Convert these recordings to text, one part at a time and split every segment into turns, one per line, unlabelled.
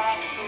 by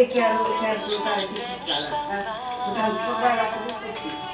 给家楼，给家楼，
带的自己吃啊，啊，不带不带了，自己吃。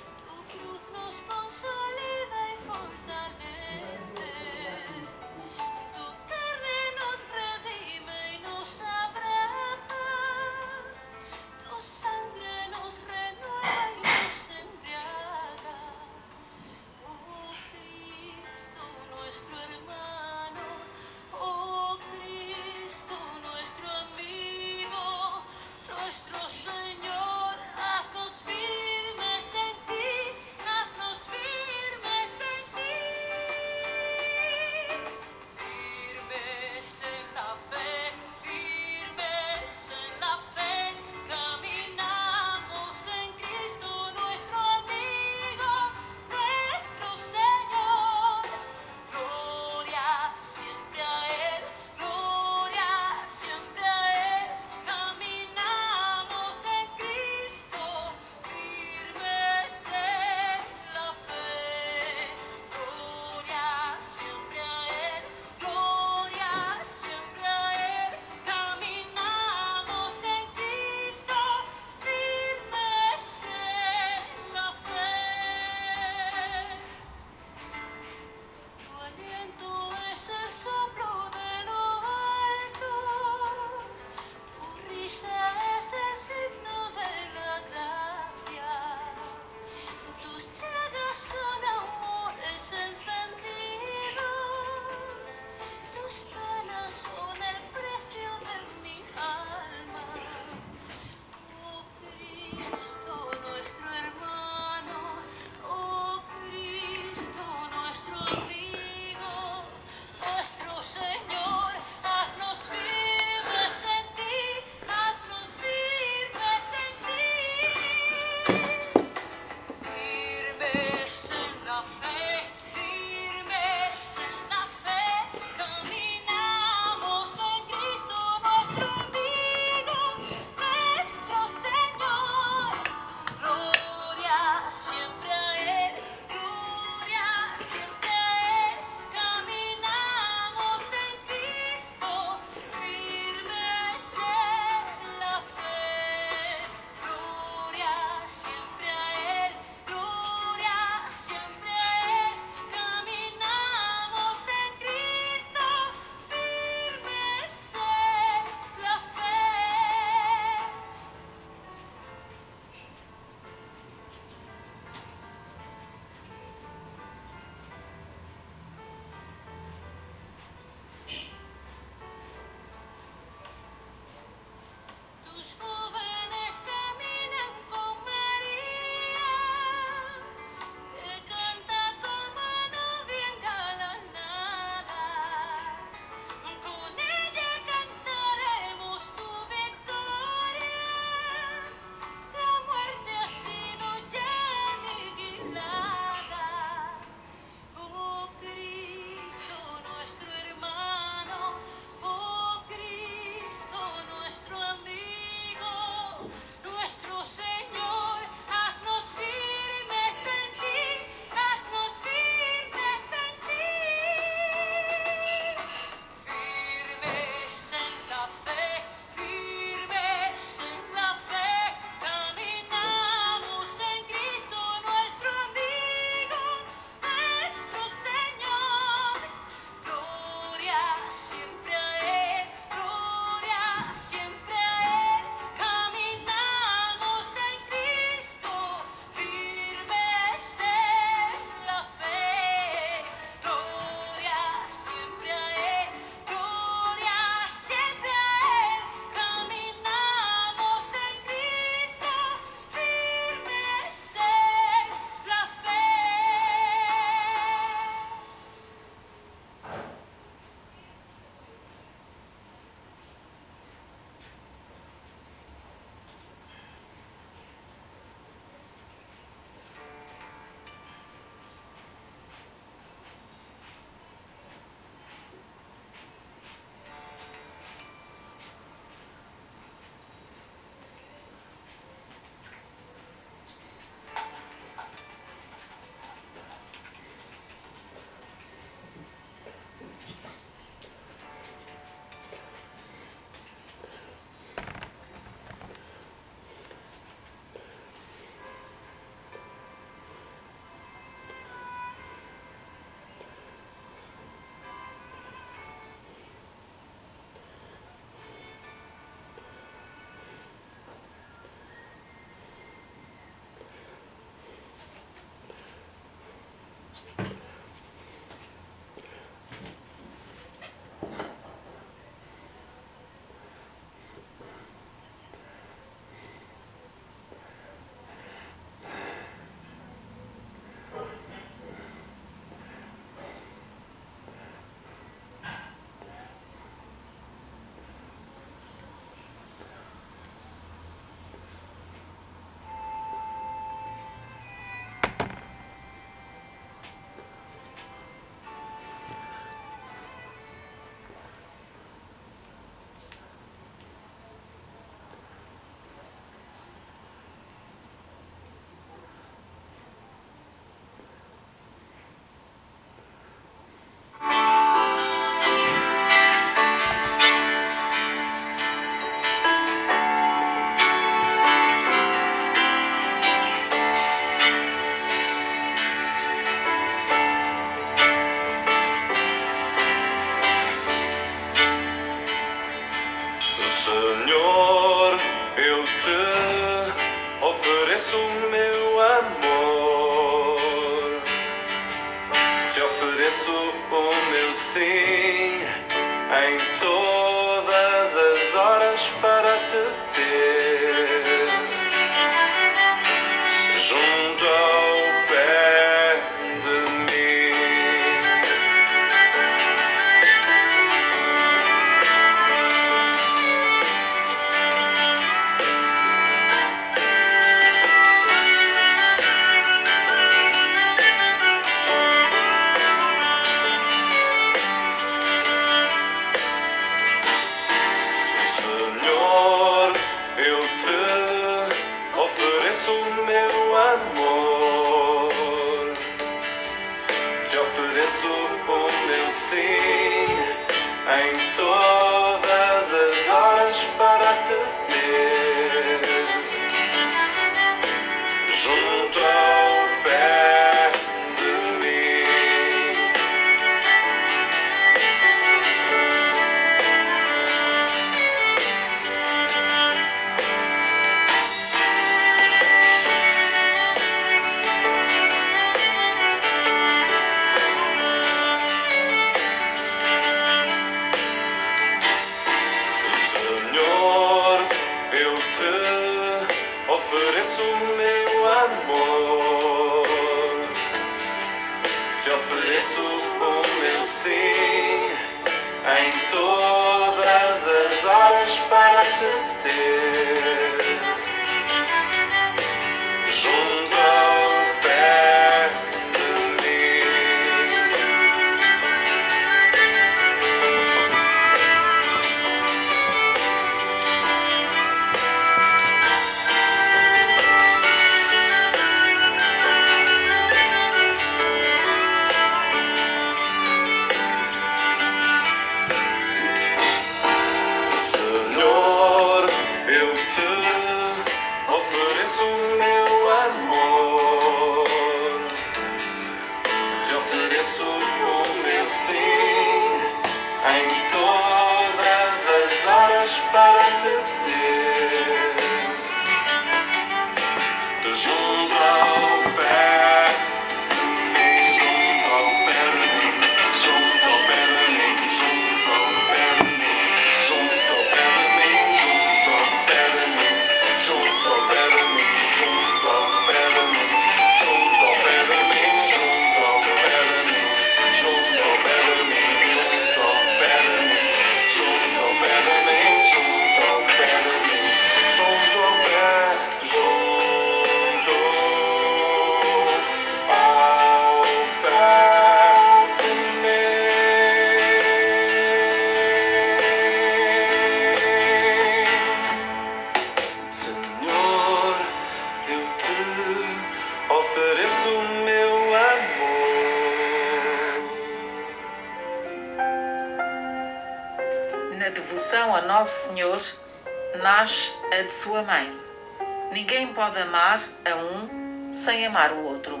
sem amar o outro.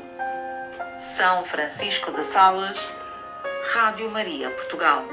São Francisco de Sales, Rádio Maria Portugal.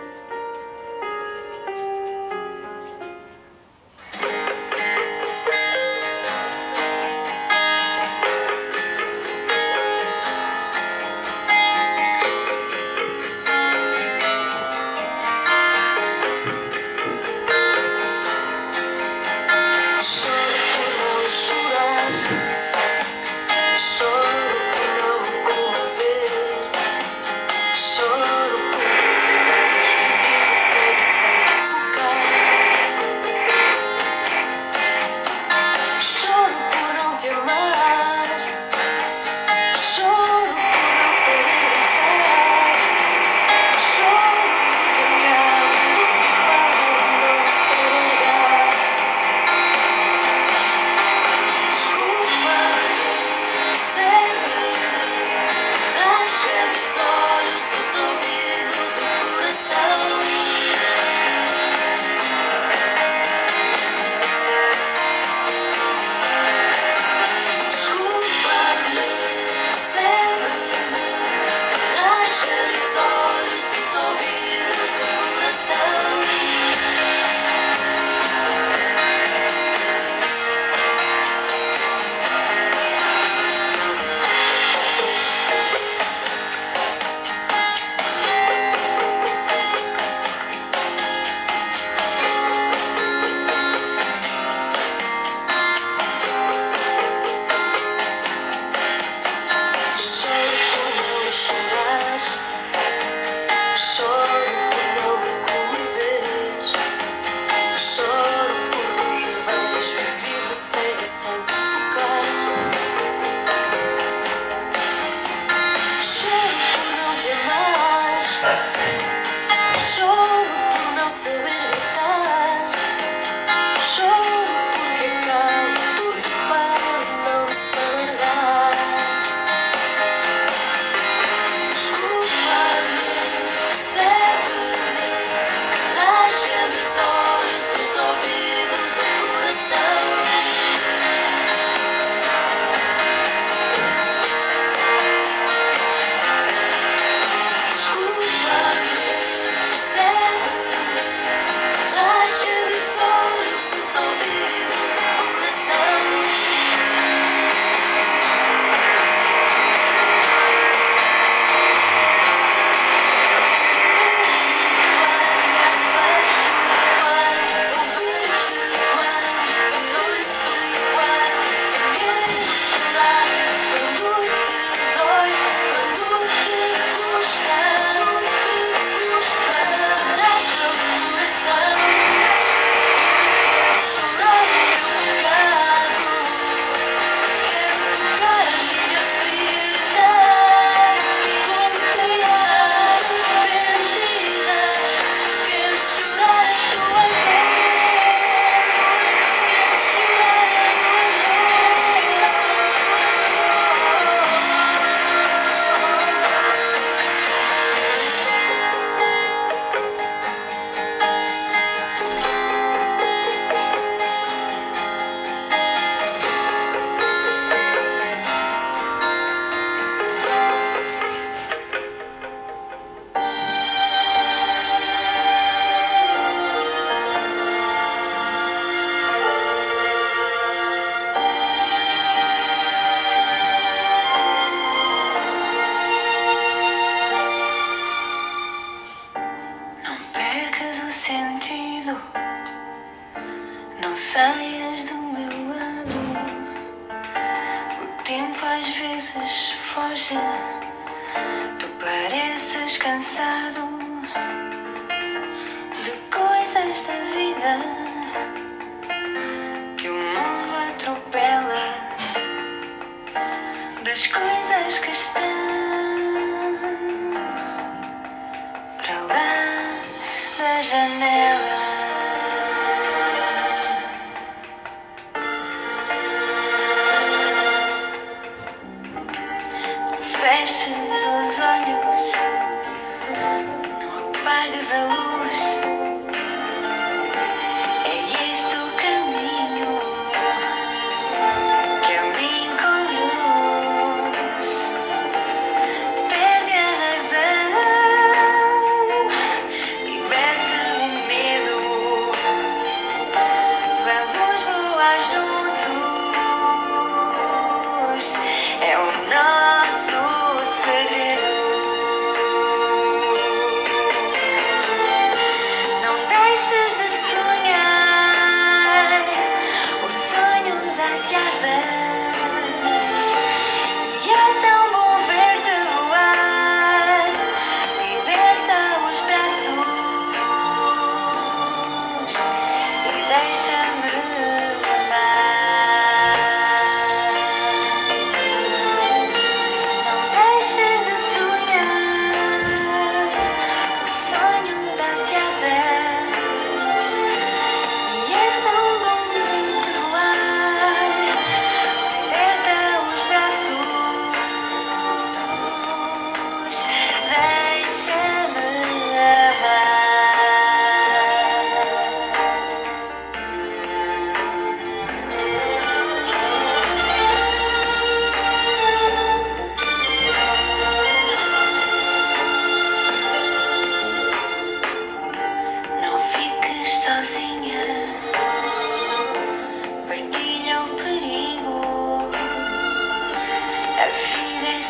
Janela.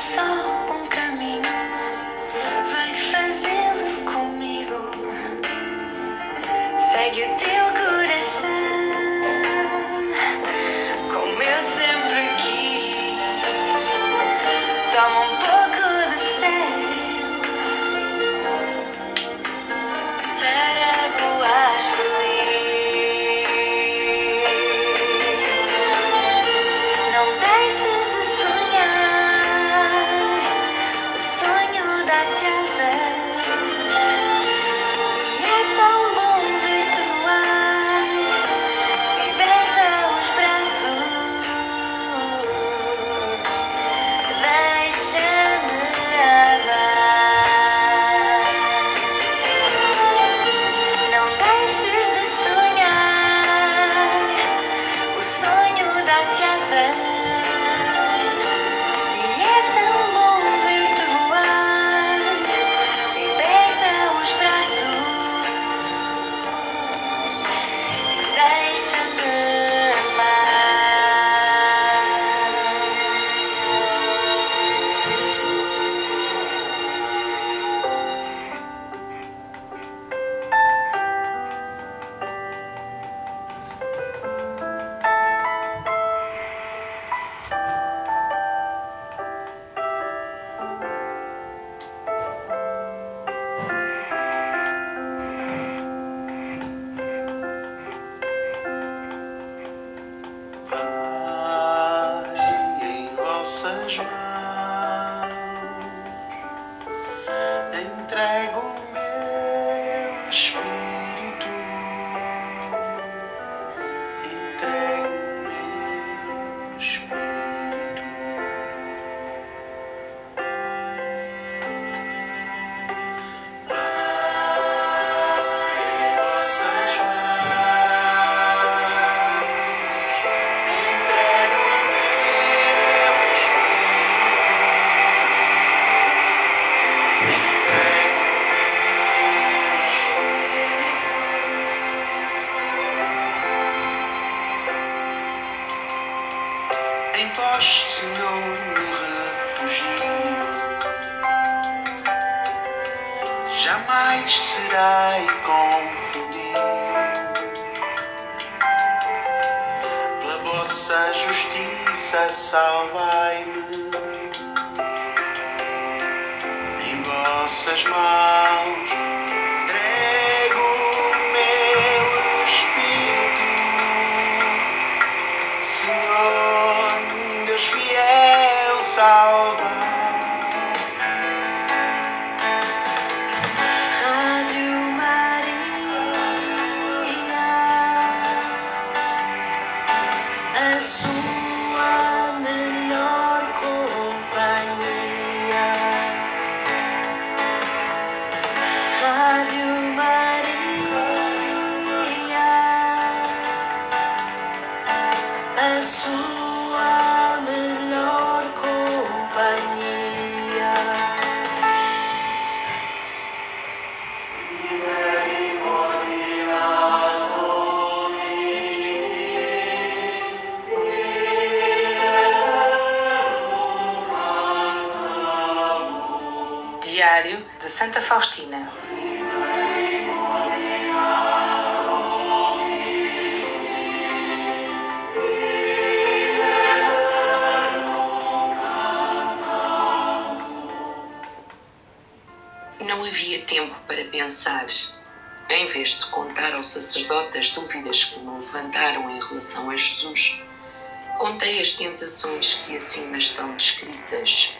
Vida
meu Diário de Santa Faustina.
Não havia tempo para pensar. Em vez de contar ao sacerdote as dúvidas que me levantaram em relação a Jesus, contei as tentações que acima estão descritas.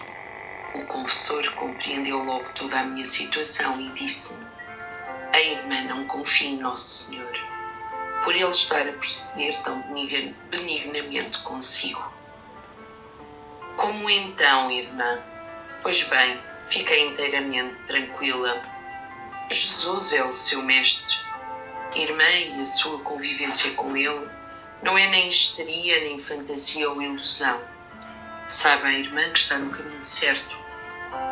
O confessor compreendeu logo toda a minha situação e disse-me: A irmã não confia em Nosso Senhor, por ele estar a proceder tão benignamente consigo. Como então, irmã? Pois bem, fiquei inteiramente tranquila. Jesus é o seu mestre. Irmã e a sua convivência com ele não é nem histeria, nem fantasia ou ilusão. Sabe a irmã que está no caminho certo.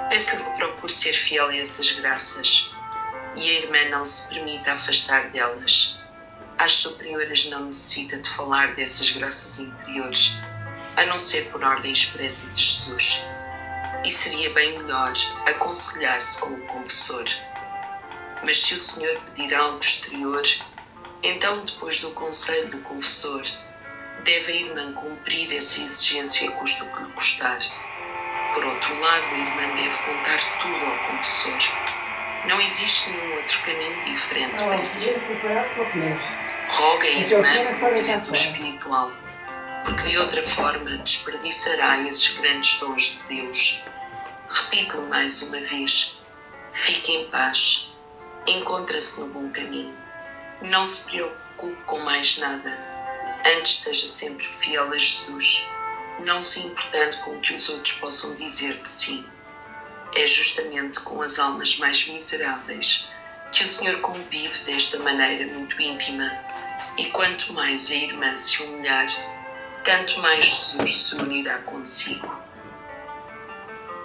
Peço-lhe que procure ser fiel a essas graças e a irmã não se permita afastar delas. Às superiores não necessita de falar dessas graças interiores, a não ser por ordem expressa de Jesus e seria bem melhor aconselhar-se com o confessor. Mas se o senhor pedir algo exterior, então, depois do conselho do confessor, deve a irmã cumprir essa exigência custe o que lhe custar. Por outro lado, a irmã deve contar tudo ao confessor. Não existe nenhum outro caminho diferente para si. Roga a irmã por direito
fora.
espiritual, porque de outra forma desperdiçará esses grandes dons de Deus. Repito-lhe mais uma vez: fique em paz, encontra-se no bom caminho. Não se preocupe com mais nada. Antes seja sempre fiel a Jesus, não se importando com o que os outros possam dizer de si. É justamente com as almas mais miseráveis que o Senhor convive desta maneira muito íntima, e quanto mais a irmã se humilhar, tanto mais Jesus se unirá consigo.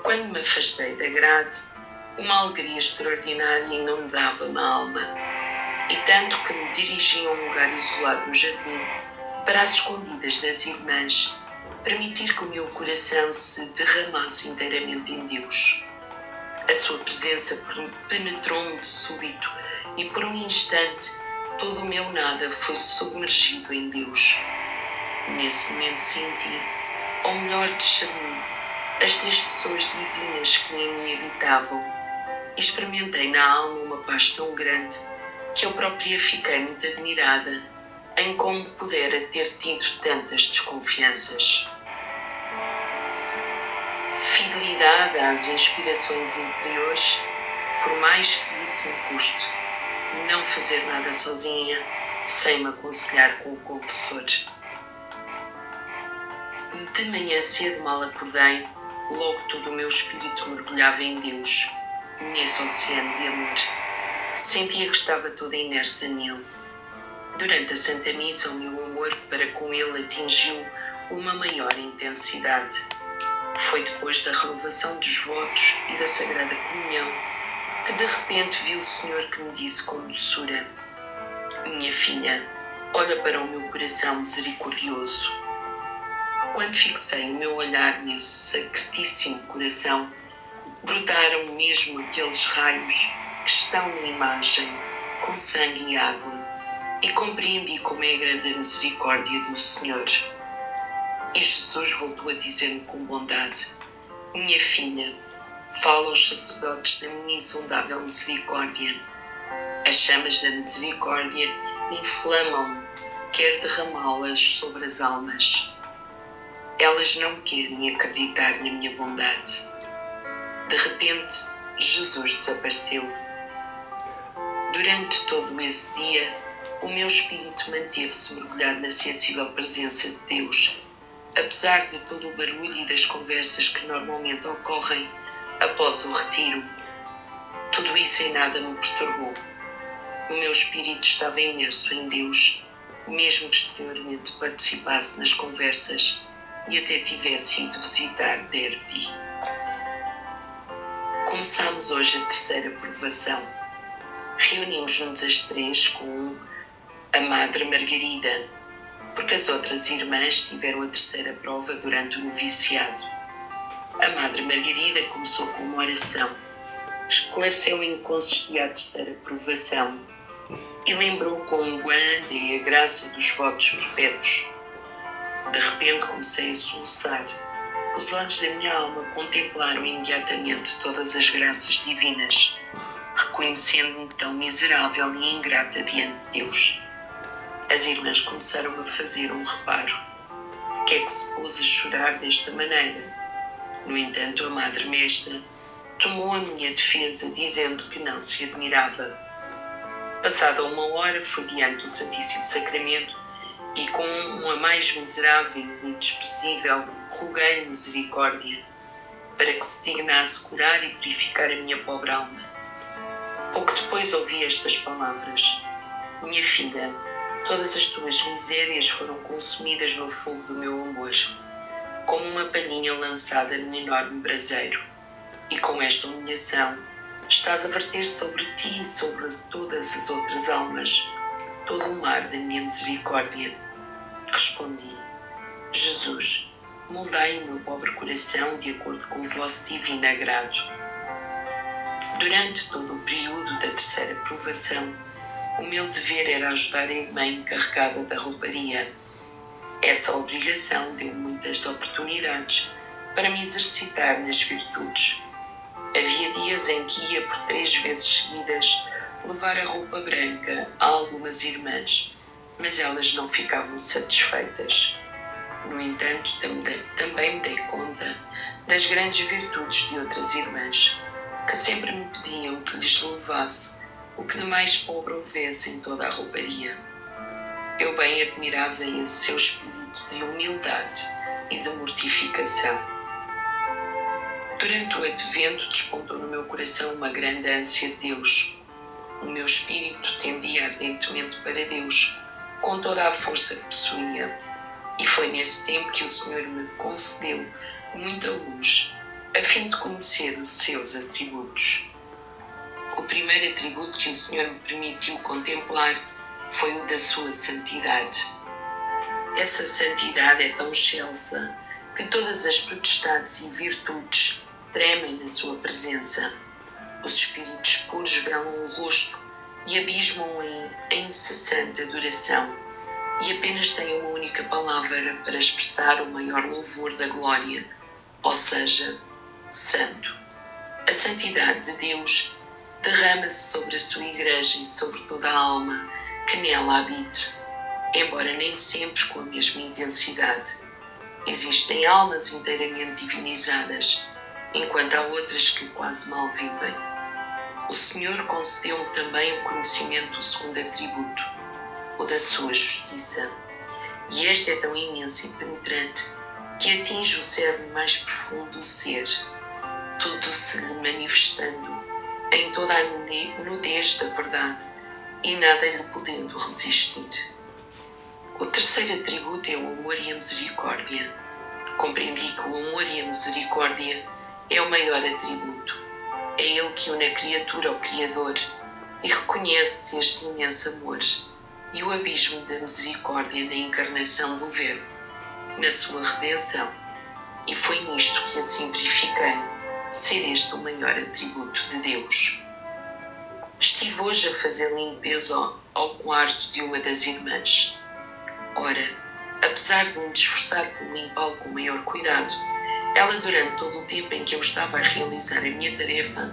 Quando me afastei da grade, uma alegria extraordinária inundava-me a alma, e tanto que me dirigi a um lugar isolado no jardim, para as escondidas das irmãs, permitir que o meu coração se derramasse inteiramente em Deus. A sua presença penetrou-me de súbito e por um instante todo o meu nada foi submergido em Deus. Nesse momento senti, ou melhor discerni, as três pessoas divinas que em mim habitavam experimentei na alma uma paz tão grande que eu própria fiquei muito admirada em como pudera ter tido tantas desconfianças. Fidelidade às inspirações interiores, por mais que isso me custe. Não fazer nada sozinha, sem me aconselhar com o confessor. De manhã cedo mal acordei, logo todo o meu espírito mergulhava em Deus, nesse oceano de amor. Sentia que estava toda imersa nele. Durante a Santa Missa, o meu amor para com ele atingiu uma maior intensidade. Foi depois da renovação dos votos e da Sagrada Comunhão que de repente vi o Senhor que me disse com doçura: Minha filha, olha para o meu coração misericordioso. Quando fixei o meu olhar nesse sacratíssimo coração, brotaram mesmo aqueles raios que estão na imagem, com sangue e água, e compreendi como é grande a misericórdia do Senhor. E Jesus voltou a dizer-me com bondade: Minha filha, Fala aos sacerdotes da minha insondável misericórdia. As chamas da misericórdia inflamam-me, quer derramá-las sobre as almas. Elas não querem acreditar na minha bondade. De repente, Jesus desapareceu. Durante todo esse dia, o meu espírito manteve-se mergulhado na sensível presença de Deus, apesar de todo o barulho e das conversas que normalmente ocorrem após o retiro. Tudo isso em nada me perturbou. O meu espírito estava imerso em Deus, mesmo que exteriormente participasse nas conversas e até tivesse ido visitar Derby. Começámos hoje a terceira provação. Reunimos-nos as três com a Madre Margarida, porque as outras irmãs tiveram a terceira prova durante o noviciado. A Madre Margarida começou com uma oração, esclareceu em que consistia a terceira provação e lembrou com grande a graça dos votos perpétuos. De repente comecei a soluçar. Os olhos da minha alma contemplaram imediatamente todas as graças divinas, reconhecendo-me tão miserável e ingrata diante de Deus. As irmãs começaram a fazer um reparo. Que é que se pôs a chorar desta maneira? No entanto, a Madre Mestra tomou a minha defesa, dizendo que não se admirava. Passada uma hora, fui diante do Santíssimo Sacramento e, com uma mais miserável e desprezível, roguei misericórdia, para que se dignasse curar e purificar a minha pobre alma. Pouco depois ouvi estas palavras: Minha filha, todas as tuas misérias foram consumidas no fogo do meu amor, como uma palhinha lançada num enorme braseiro. E com esta humilhação, estás a verter sobre ti e sobre todas as outras almas todo o mar da minha misericórdia. Respondi: Jesus, moldai o meu pobre coração de acordo com o vosso divino agrado. Durante todo o período da terceira provação, o meu dever era ajudar a irmã encarregada da rouparia. Essa obrigação deu muitas oportunidades para me exercitar nas virtudes. Havia dias em que ia por três vezes seguidas levar a roupa branca a algumas irmãs, mas elas não ficavam satisfeitas. No entanto, também me dei conta das grandes virtudes de outras irmãs, que sempre me pediam que lhes levasse o que de mais pobre houvesse em toda a rouparia. Eu bem admirava esse seu espírito de humildade e de mortificação. Durante o advento despontou no meu coração uma grande ânsia de Deus. O meu espírito tendia ardentemente para Deus, com toda a força que possuía. E foi nesse tempo que o Senhor me concedeu muita luz, a fim de conhecer os seus atributos. O primeiro atributo que o Senhor me permitiu contemplar foi o da sua santidade. Essa santidade é tão excelsa que todas as potestades e virtudes tremem na sua presença. Os espíritos puros velam o rosto e abismam em incessante adoração e apenas têm uma única palavra para expressar o maior louvor da glória, ou seja, Santo. A santidade de Deus derrama-se sobre a sua Igreja e sobre toda a alma que nela habite, embora nem sempre com a mesma intensidade. Existem almas inteiramente divinizadas, enquanto há outras que quase mal vivem. O Senhor concedeu-me também o conhecimento do segundo atributo, o da sua justiça. E este é tão imenso e penetrante que atinge o cerne mais profundo do ser, tudo se lhe manifestando em toda a nudez da verdade e nada lhe podendo resistir. O terceiro atributo é o amor e a misericórdia. Compreendi que o amor e a misericórdia é o maior atributo. É ele que une a criatura ao Criador e reconhece este imenso amor e o abismo da misericórdia na encarnação do Verbo, na sua redenção. E foi nisto que assim verifiquei ser este o maior atributo de Deus. Estive hoje a fazer limpeza ao, quarto de uma das irmãs. Ora, apesar de me esforçar por limpá-lo com maior cuidado, Ela, durante todo o tempo em que eu estava a realizar a minha tarefa,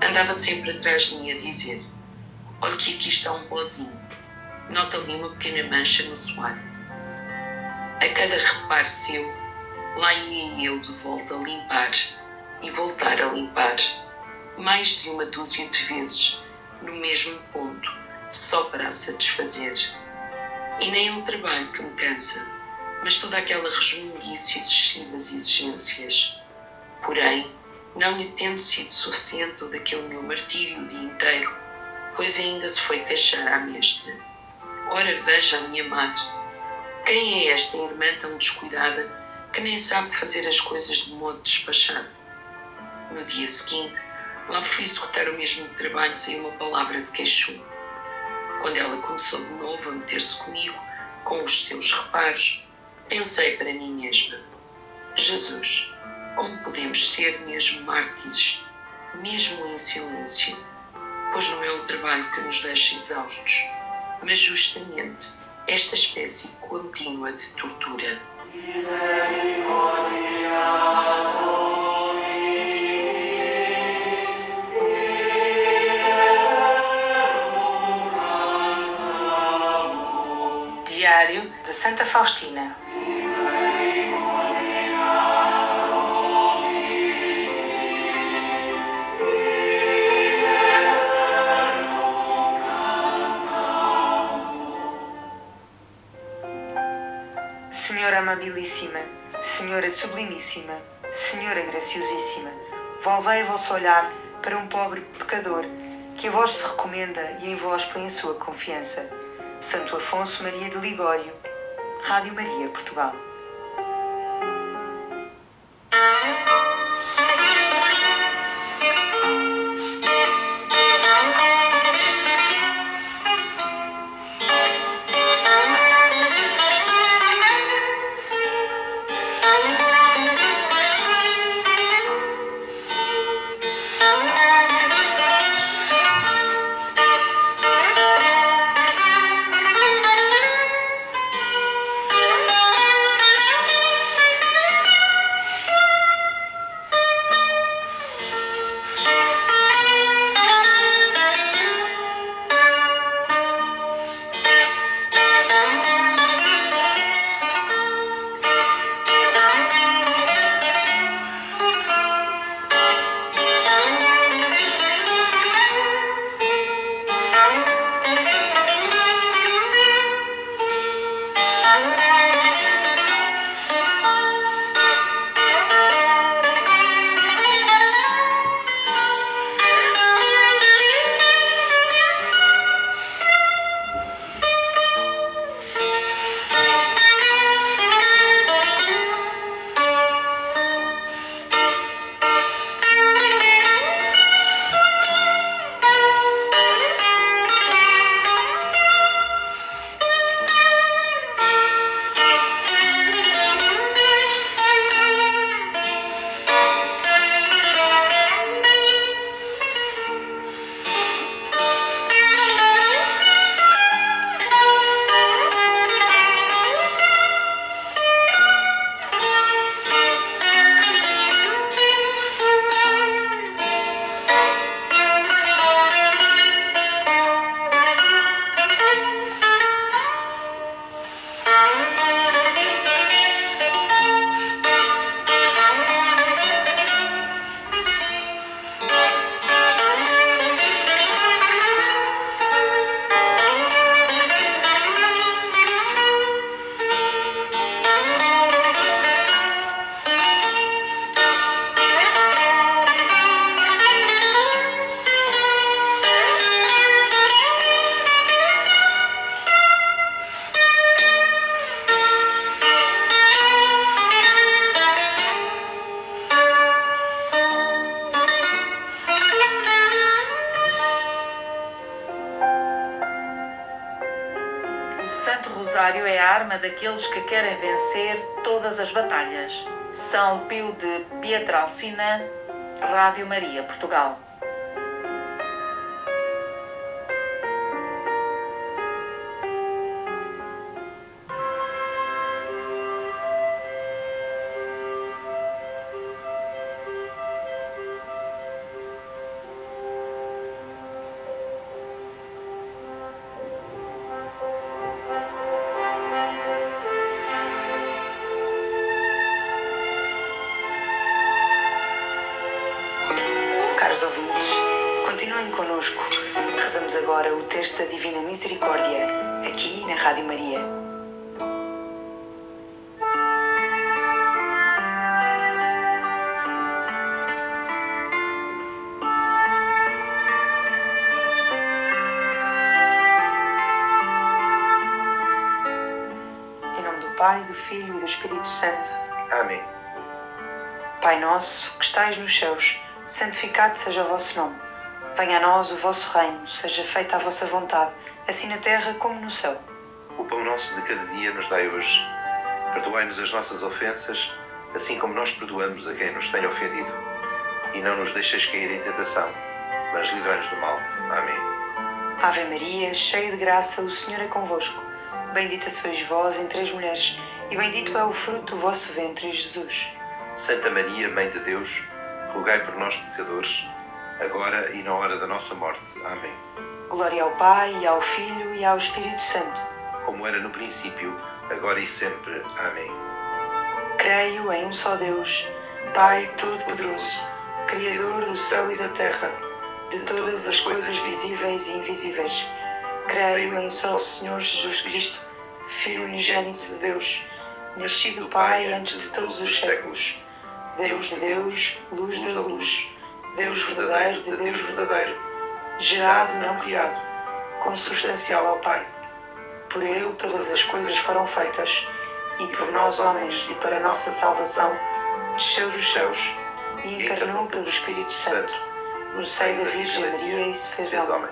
andava sempre atrás de mim a dizer: Olha que aqui está um pozinho. Nota ali uma pequena mancha no soalho. A cada reparo seu, lá ia eu de volta a limpar e voltar a limpar, mais de uma dúzia de vezes, no mesmo ponto, só para a satisfazer. E nem é um trabalho que me cansa, mas toda aquela resmunguice e excessivas exigências. Porém, não lhe tendo sido suficiente todo aquele meu martírio o dia inteiro, pois ainda se foi queixar à mestra. Ora, veja minha madre. Quem é esta irmã tão descuidada que nem sabe fazer as coisas de modo despachado? No dia seguinte, lá fui executar o mesmo trabalho sem uma palavra de queixo. Quando ela começou de novo a meter-se comigo, com os seus reparos, pensei para mim mesma: Jesus, como podemos ser mesmo mártires, mesmo em silêncio? Pois não é o trabalho que nos deixa exaustos, mas justamente esta espécie contínua de tortura.
Diário de Santa Faustina.
Senhora amabilíssima, Senhora sublimíssima, Senhora graciosíssima, volvei vosso olhar para um pobre pecador que a vós se recomenda e em vós põe a sua confiança. Santo Afonso Maria de Ligório, Rádio Maria, Portugal.
Daqueles que querem vencer todas as batalhas. São Pio de Pietralcina, Rádio Maria, Portugal.
Espírito Santo.
Amém.
Pai nosso, que estais nos céus, santificado seja o vosso nome. Venha a nós o vosso reino, seja feita a vossa vontade, assim na terra como no céu.
O pão nosso de cada dia nos dai hoje. Perdoai-nos as nossas ofensas, assim como nós perdoamos a quem nos tem ofendido. E não nos deixeis cair em tentação, mas livrai-nos do mal. Amém.
Ave Maria, cheia de graça, o Senhor é convosco. Bendita sois vós entre as mulheres, e bendito é o fruto do vosso ventre, Jesus.
Santa Maria, Mãe de Deus, rogai por nós, pecadores, agora e na hora da nossa morte. Amém.
Glória ao Pai, e ao Filho e ao Espírito Santo.
Como era no princípio, agora e sempre. Amém.
Creio em um só Deus, Pai Todo-Poderoso, Criador do céu e da terra, de todas as coisas visíveis e invisíveis. Creio em só Senhor Jesus Cristo, Filho unigênito de Deus, nascido do Pai antes de todos os séculos. Deus de Deus, luz da luz, Deus verdadeiro de Deus verdadeiro, gerado, não criado, consubstancial ao Pai. Por ele todas as coisas foram feitas, e por nós homens e para nossa salvação, desceu dos céus e encarnou pelo Espírito Santo, no seio da Virgem Maria e se fez homem.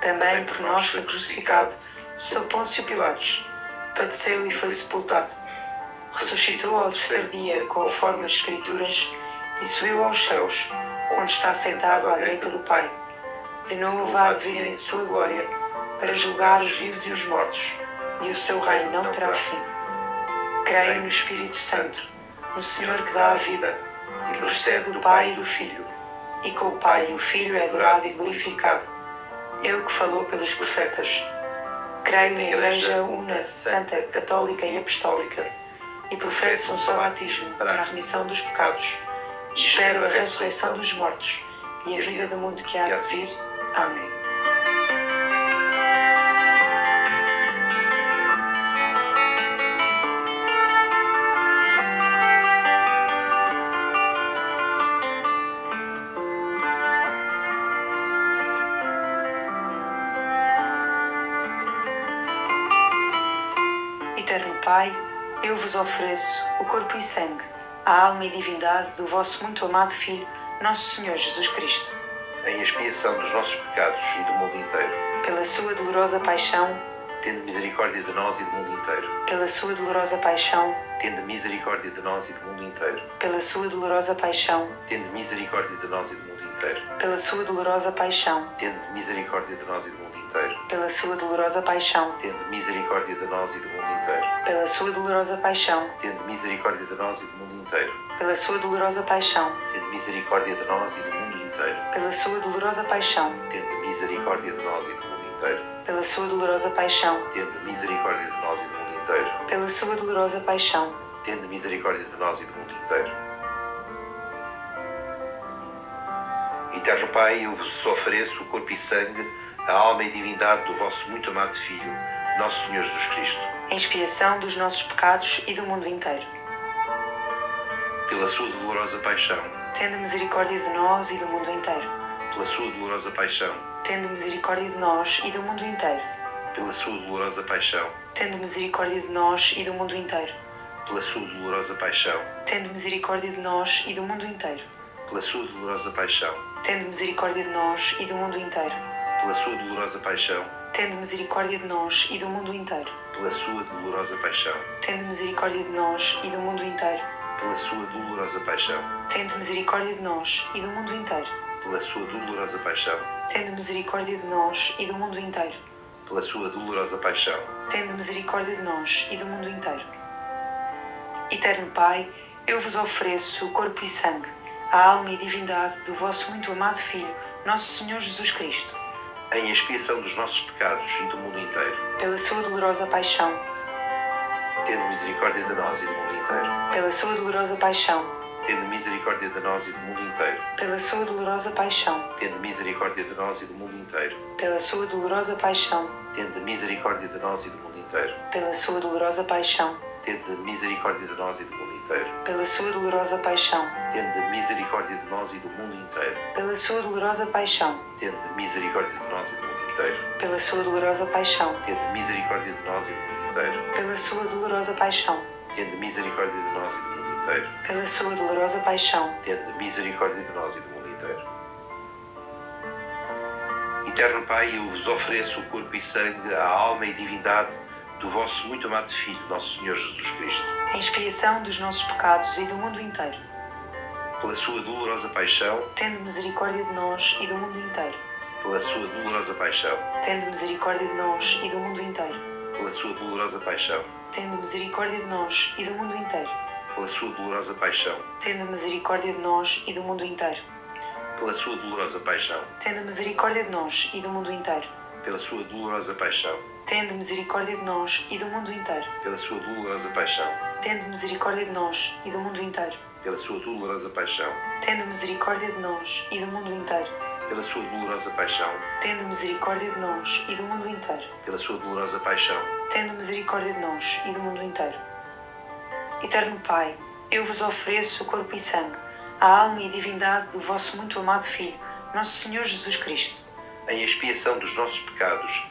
Também por nós foi crucificado, sob Pôncio Pilatos, padeceu e foi sepultado. Ressuscitou ao terceiro dia, conforme as Escrituras, e subiu aos céus, onde está sentado à direita do Pai. De novo de vir em sua glória, para julgar os vivos e os mortos, e o seu reino não terá fim. Creio no Espírito Santo, no Senhor que dá a vida, que procede do Pai e do Filho, e com o Pai e o Filho é adorado e glorificado. Ele que falou pelos profetas. Creio na Igreja Una, Santa, Católica e Apostólica, e professo um só batismo para a remissão dos pecados. Espero a ressurreição dos mortos e a vida do mundo que há de vir. Amém. Vos ofereço o corpo e sangue, a alma e divindade do vosso muito amado Filho, nosso Senhor Jesus Cristo.
Em expiação dos nossos pecados e do mundo inteiro,
Pela sua dolorosa paixão,
tende misericórdia de nós e do mundo inteiro.
pela sua dolorosa paixão,
Tende misericórdia de nós e do mundo inteiro.
pela sua dolorosa paixão,
Tende misericórdia de nós e do mundo inteiro.
pela sua dolorosa paixão,
Tende misericórdia de nós e do mundo inteiro.
pela sua dolorosa paixão,
Tende misericórdia de nós e do mundo inteiro.
Pela sua dolorosa paixão,
Tende misericórdia de nós e do mundo inteiro.
pela sua dolorosa paixão,
Tende misericórdia de nós e do mundo inteiro.
pela sua dolorosa paixão,
Tende misericórdia de nós e do mundo inteiro.
pela sua dolorosa paixão,
Tende misericórdia de nós e do mundo inteiro.
pela sua dolorosa paixão,
Tende misericórdia de nós e do mundo inteiro. Eterno Pai, eu vos ofereço o corpo e sangue, a alma e divindade do vosso muito amado Filho, nosso Senhor Jesus Cristo.
Em expiação dos nossos pecados e do mundo inteiro.
Pela sua dolorosa paixão,
Tende misericórdia de nós e do mundo inteiro.
pela sua dolorosa paixão,
Tende misericórdia de nós e do mundo inteiro.
pela sua dolorosa paixão,
Tende misericórdia de nós e do mundo inteiro.
pela sua dolorosa paixão,
Tende misericórdia de nós e do mundo inteiro.
pela sua dolorosa paixão,
Tende misericórdia de nós e do mundo inteiro.
pela sua dolorosa paixão,
Tende misericórdia de nós e do mundo inteiro.
Pela sua dolorosa paixão,
Tende misericórdia de nós e do mundo inteiro.
pela sua dolorosa paixão,
Tende misericórdia de nós e do mundo inteiro.
pela sua dolorosa paixão,
Tende misericórdia de nós e do mundo inteiro.
pela sua dolorosa paixão,
Tende misericórdia de nós e do mundo inteiro. Eterno Pai, eu vos ofereço o corpo e sangue, a alma e divindade do vosso muito amado Filho, nosso Senhor Jesus Cristo,
em expiação dos nossos pecados e do mundo inteiro.
pela sua dolorosa paixão,
Tende misericórdia de nós e do mundo inteiro.
pela sua dolorosa paixão,
tende misericórdia de nós e do mundo inteiro.
pela sua dolorosa paixão,
Tende misericórdia de nós e do mundo inteiro.
pela sua dolorosa paixão,
Tende misericórdia de nós e do mundo inteiro.
pela sua dolorosa paixão,
Tende misericórdia de nós e do mundo inteiro.
Pela sua dolorosa paixão,
Tende misericórdia de nós e do mundo inteiro.
pela sua dolorosa paixão,
Tende misericórdia de nós e do mundo inteiro.
pela sua dolorosa paixão,
Tende misericórdia de nós e do mundo inteiro.
pela sua dolorosa paixão,
Tende misericórdia de nós e do mundo inteiro.
pela sua dolorosa paixão,
Tende misericórdia de nós e do mundo inteiro. Eterno Pai, eu vos ofereço o corpo e sangue, a alma e divindade do vosso muito amado Filho, nosso Senhor Jesus Cristo.
em expiação dos nossos pecados e do mundo inteiro.
Pela sua dolorosa paixão,
Tende misericórdia de nós e do mundo inteiro.
pela sua dolorosa paixão,
Tende misericórdia de nós e do mundo inteiro.
pela sua dolorosa paixão,
Tende misericórdia de nós e do mundo inteiro.
pela sua dolorosa paixão,
Tende misericórdia de nós e do mundo inteiro.
pela sua dolorosa paixão,
Tende misericórdia de nós e do mundo inteiro.
pela sua dolorosa paixão,
Tende misericórdia de nós e do mundo inteiro.
pela sua dolorosa paixão,
Tende misericórdia de nós e do mundo inteiro.
pela sua dolorosa paixão,
Tende misericórdia de nós e do mundo inteiro.
pela sua dolorosa paixão,
Tende misericórdia de nós e do mundo inteiro.
pela sua dolorosa paixão,
Tende misericórdia de nós e do mundo inteiro. Eterno Pai, eu vos ofereço o corpo e sangue, a alma e divindade do vosso muito amado Filho, nosso Senhor Jesus Cristo,
em expiação dos nossos pecados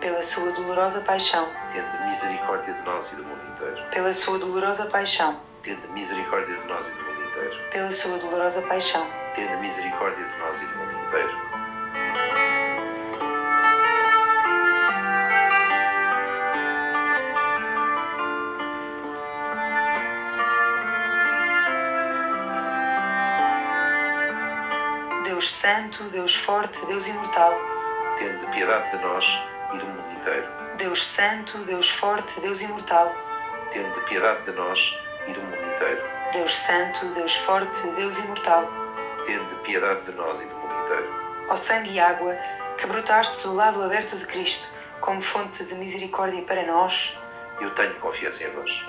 Pela sua dolorosa paixão,
Tende misericórdia de nós e do mundo inteiro.
pela sua dolorosa paixão,
Tende misericórdia de nós e do mundo inteiro.
pela sua dolorosa paixão,
Tende misericórdia de nós e do mundo inteiro.
Deus Santo, Deus Forte, Deus Imortal,
Tende piedade de nós e do mundo inteiro.
Deus Santo, Deus Forte, Deus Imortal,
Tende piedade de nós e do mundo inteiro.
Deus Santo, Deus Forte, Deus Imortal,
Tende piedade de nós e do mundo inteiro.
ó sangue e água que brotaste do lado aberto de Cristo como fonte de misericórdia para nós,
Eu tenho confiança em vós.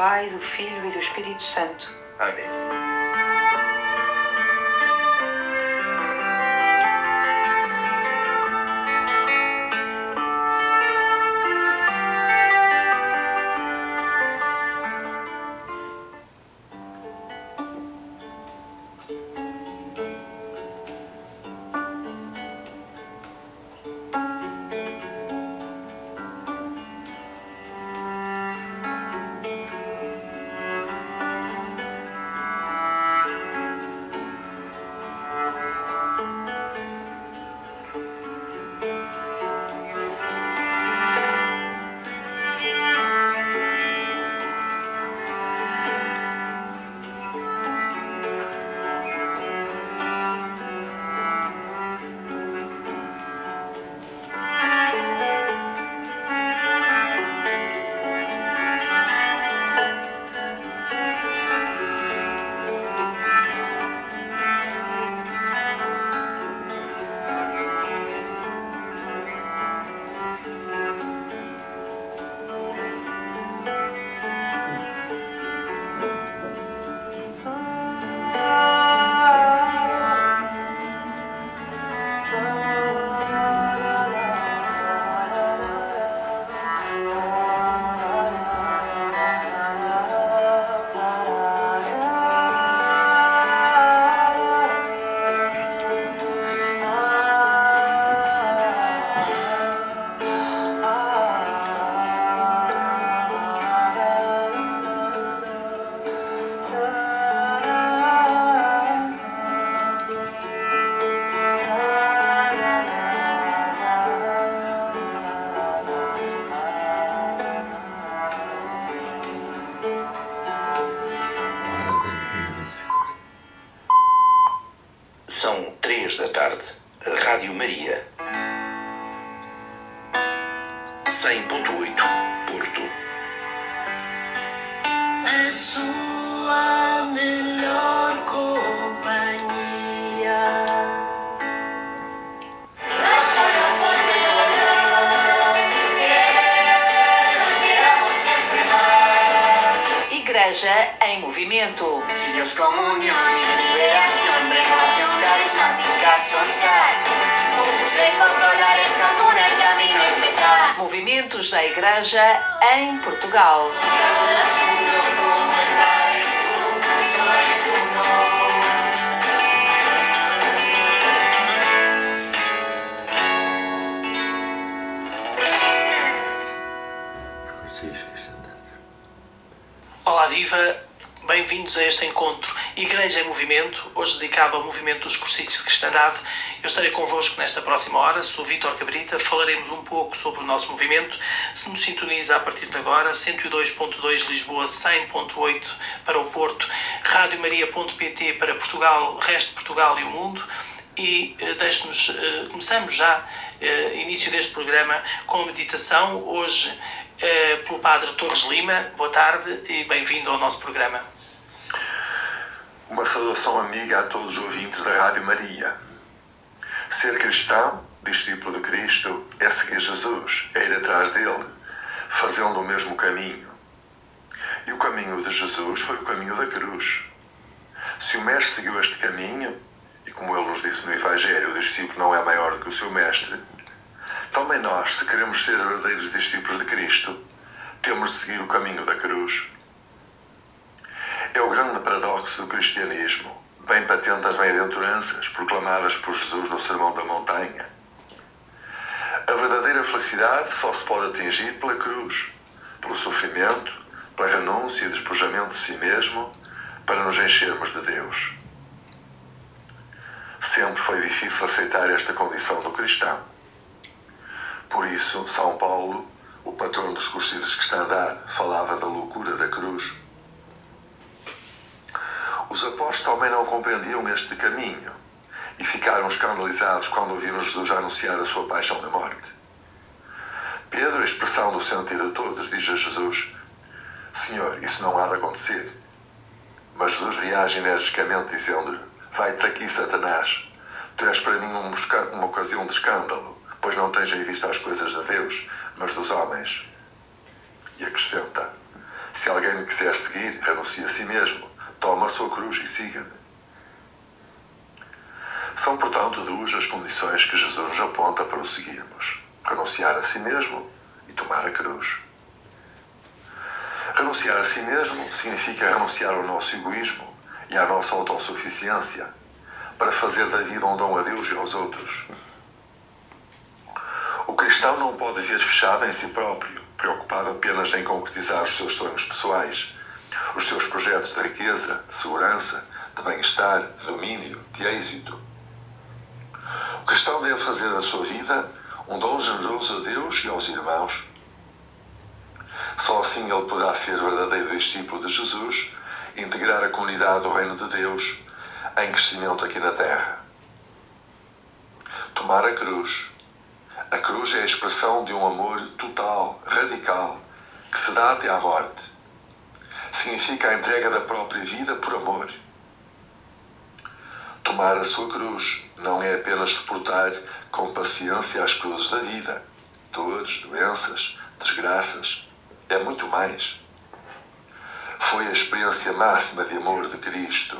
Pai, do Filho e do Espírito Santo.
Amém. São três da tarde. Rádio Maria. 100.8 Porto.
A sua camino in metà.
Movimentos da Igreja em Portugal.
Olá Viva, bem-vindos a este encontro Igreja em Movimento, hoje dedicado ao movimento dos cursilhos de cristandade. Eu estarei convosco nesta próxima hora, sou Vítor Cabrita, falaremos um pouco sobre o nosso movimento. Se nos sintoniza a partir de agora, 102.2 Lisboa, 100.8 para o Porto, radiomaria.pt para Portugal, resto de Portugal e o mundo. E eh, deixe-nos, eh, começamos já eh, início deste programa com a meditação, hoje eh, pelo Padre Torres Lima. Boa tarde e bem-vindo ao nosso programa.
Uma saudação amiga a todos os ouvintes da Rádio Maria. Ser cristão, discípulo de Cristo, é seguir Jesus, é ir atrás dele, fazendo o mesmo caminho. E o caminho de Jesus foi o caminho da cruz. Se o Mestre seguiu este caminho, e como ele nos disse no Evangelho, o discípulo não é maior do que o seu Mestre, também nós, se queremos ser verdadeiros discípulos de Cristo, seguir o caminho da cruz. É o grande paradoxo do cristianismo, bem patente as bem-aventuranças proclamadas por Jesus no Sermão da Montanha. A verdadeira felicidade só se pode atingir pela cruz, pelo sofrimento, pela renúncia e despojamento de si mesmo, para nos enchermos de Deus. Sempre foi difícil aceitar esta condição do cristão. Por isso, São Paulo, o patrono dos cursilhos de cristandade, falava da loucura da cruz. Os apóstolos também não compreendiam este caminho e ficaram escandalizados quando ouviram Jesus anunciar a sua paixão e morte. Pedro, a expressão do sentido de todos, diz a Jesus: Senhor, isso não há de acontecer. Mas Jesus reage energicamente, dizendo-lhe: Vai-te daqui, Satanás. Tu és para mim um esca- uma ocasião de escândalo, pois não tens em vista as coisas de Deus, mas dos homens. E acrescenta: Se alguém me quiser seguir, renuncie a si mesmo, toma a sua cruz e siga-me. São, portanto, duas as condições que Jesus nos aponta para o seguirmos: renunciar a si mesmo e tomar a cruz. Renunciar a si mesmo significa renunciar ao nosso egoísmo e à nossa autossuficiência para fazer da vida um dom a Deus e aos outros. O cristão não pode viver fechado em si próprio, preocupado apenas em concretizar os seus sonhos pessoais, os seus projetos de riqueza, de segurança, de bem-estar, de domínio, de êxito. O cristão deve fazer da sua vida um dom generoso a Deus e aos irmãos. Só assim ele poderá ser verdadeiro discípulo de Jesus integrar a comunidade do Reino de Deus em crescimento aqui na Terra. Tomar a cruz. A cruz é a expressão de um amor total, radical, que se dá até à morte. Significa a entrega da própria vida por amor. Tomar a sua cruz não é apenas suportar com paciência as cruzes da vida, dores, doenças, desgraças, é muito mais. Foi a experiência máxima de amor de Cristo.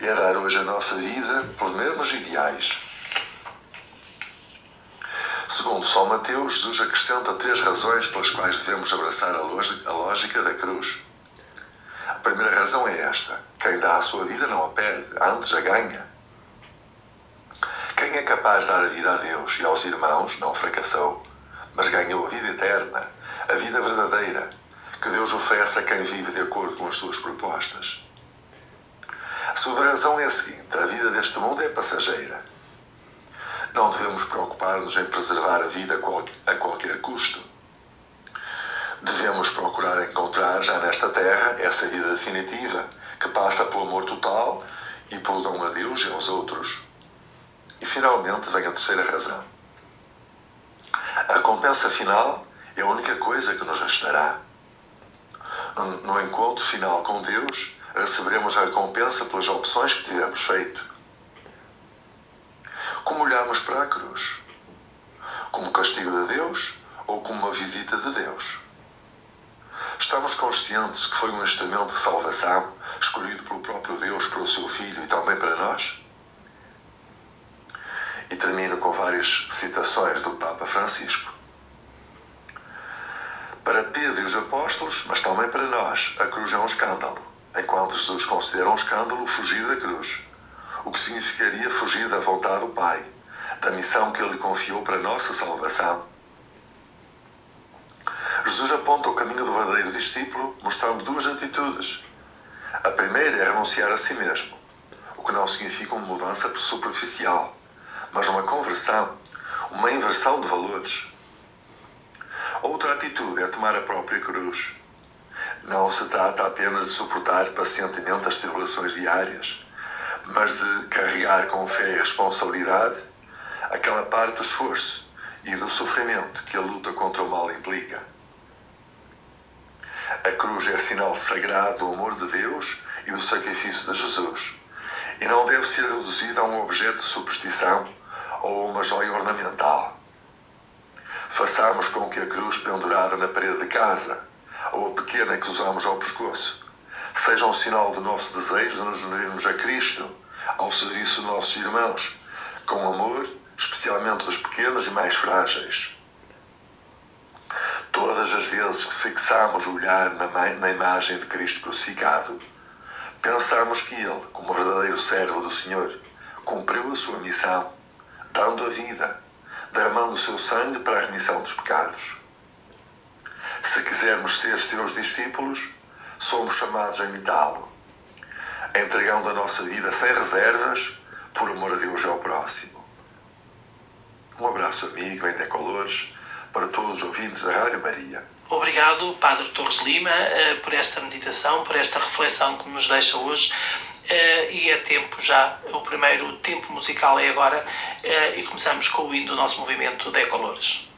É dar hoje a nossa vida pelos mesmos ideais. Segundo São Mateus, Jesus acrescenta três razões pelas quais devemos abraçar a lógica, da cruz. A primeira razão é esta: quem dá a sua vida não a perde, antes a ganha. Quem é capaz de dar a vida a Deus e aos irmãos não fracassou, mas ganhou a vida eterna, a vida verdadeira, que Deus oferece a quem vive de acordo com as suas propostas. A segunda razão é a seguinte: a vida deste mundo é passageira. Não devemos preocupar-nos em preservar a vida a qual- a qualquer custo. Devemos procurar encontrar já nesta terra essa vida definitiva, que passa pelo amor total e pelo dom a Deus e aos outros. E finalmente vem a terceira razão. A recompensa final é a única coisa que nos restará. No, encontro final com Deus, receberemos a recompensa pelas opções que tivermos feito. Como olhamos para a cruz? Como castigo de Deus ou como uma visita de Deus? Estamos conscientes que foi um instrumento de salvação escolhido pelo próprio Deus para o seu Filho e também para nós? E termino com várias citações do Papa Francisco. Para Pedro e os apóstolos, mas também para nós, a cruz é um escândalo, enquanto Jesus considera um escândalo fugir da cruz, o que significaria fugir da vontade do Pai, da missão que Ele confiou para a nossa salvação. Jesus aponta o caminho do verdadeiro discípulo, mostrando duas atitudes. A primeira é renunciar a si mesmo, o que não significa uma mudança superficial, mas uma conversão, uma inversão de valores. Outra atitude é tomar a própria cruz. Não se trata apenas de suportar pacientemente as tribulações diárias, mas de carregar com fé e responsabilidade aquela parte do esforço e do sofrimento que a luta contra o mal implica. A cruz é sinal sagrado do amor de Deus e do sacrifício de Jesus, e não deve ser reduzida a um objeto de superstição ou a uma joia ornamental. Façamos com que a cruz pendurada na parede de casa, ou a pequena que usamos ao pescoço, seja um sinal do nosso desejo de nos unirmos a Cristo, ao serviço dos nossos irmãos, com amor, especialmente dos pequenos e mais frágeis. Todas as vezes que fixamos o olhar na, imagem de Cristo crucificado, pensamos que Ele, como verdadeiro servo do Senhor, cumpriu a sua missão, dando a vida, derramando o seu sangue para a remissão dos pecados. Se quisermos ser seus discípulos, somos chamados a imitá-lo, entregando a nossa vida sem reservas, por amor a Deus e ao próximo. Um abraço amigo em Decolores para todos os ouvintes da Rádio Maria.
Obrigado, Padre Torres Lima, eh, por esta meditação, por esta reflexão que nos deixa hoje. Eh, e é tempo já, o primeiro tempo musical é agora, eh, e começamos com o hino do nosso movimento Decolores.